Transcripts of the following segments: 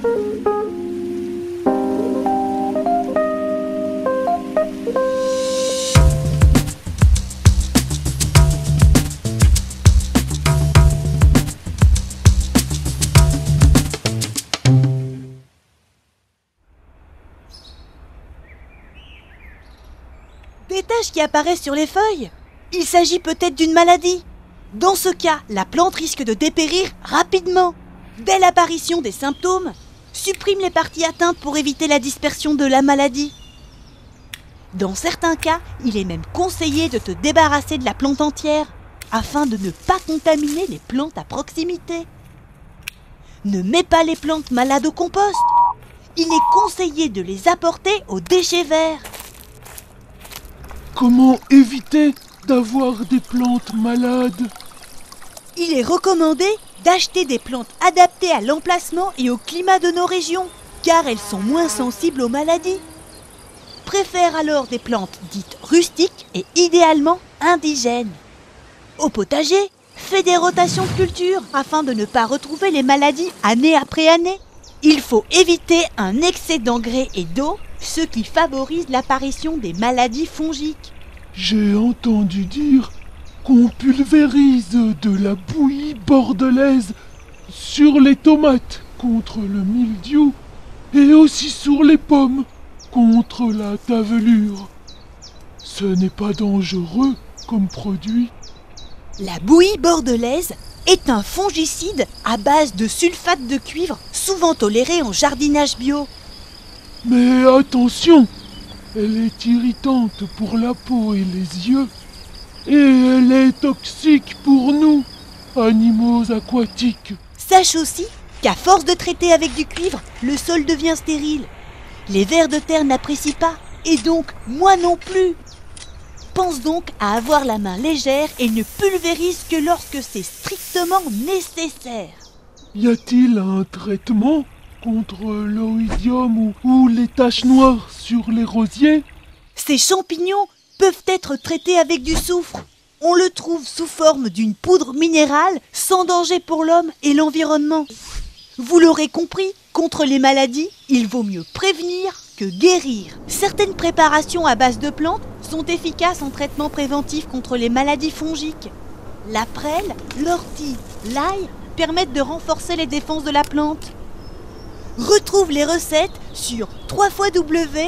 Des taches qui apparaissent sur les feuilles Il s'agit peut-être d'une maladie. Dans ce cas, la plante risque de dépérir rapidement. Dès l'apparition des symptômes, supprime les parties atteintes pour éviter la dispersion de la maladie. Dans certains cas, il est même conseillé de te débarrasser de la plante entière afin de ne pas contaminer les plantes à proximité. Ne mets pas les plantes malades au compost. Il est conseillé de les apporter aux déchets verts. Comment éviter d'avoir des plantes malades? Il est recommandé d'acheter des plantes adaptées à l'emplacement et au climat de nos régions, car elles sont moins sensibles aux maladies. Préfère alors des plantes dites rustiques et idéalement indigènes. Au potager, fais des rotations de culture afin de ne pas retrouver les maladies année après année. Il faut éviter un excès d'engrais et d'eau, ce qui favorise l'apparition des maladies fongiques. J'ai entendu dire qu'on pulvérise de la bouillie bordelaise sur les tomates contre le mildiou et aussi sur les pommes contre la tavelure. Ce n'est pas dangereux comme produit. La bouillie bordelaise est un fongicide à base de sulfate de cuivre, souvent toléré en jardinage bio. Mais attention, elle est irritante pour la peau et les yeux. Et elle est toxique pour nous, animaux aquatiques. Sache aussi qu'à force de traiter avec du cuivre, le sol devient stérile. Les vers de terre n'apprécient pas, et donc moi non plus. Pense donc à avoir la main légère et ne pulvérise que lorsque c'est strictement nécessaire. Y a-t-il un traitement contre l'oïdium ou, ou les taches noires sur les rosiers? Ces champignons peuvent être traités avec du soufre. On le trouve sous forme d'une poudre minérale sans danger pour l'homme et l'environnement. Vous l'aurez compris, contre les maladies, il vaut mieux prévenir que guérir. Certaines préparations à base de plantes sont efficaces en traitement préventif contre les maladies fongiques. La prêle, l'ortie, l'ail permettent de renforcer les défenses de la plante. Retrouve les recettes sur www.adalia.be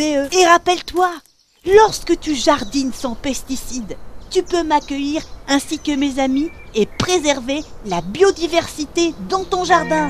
et rappelle-toi, lorsque tu jardines sans pesticides, tu peux m'accueillir ainsi que mes amis et préserver la biodiversité dans ton jardin.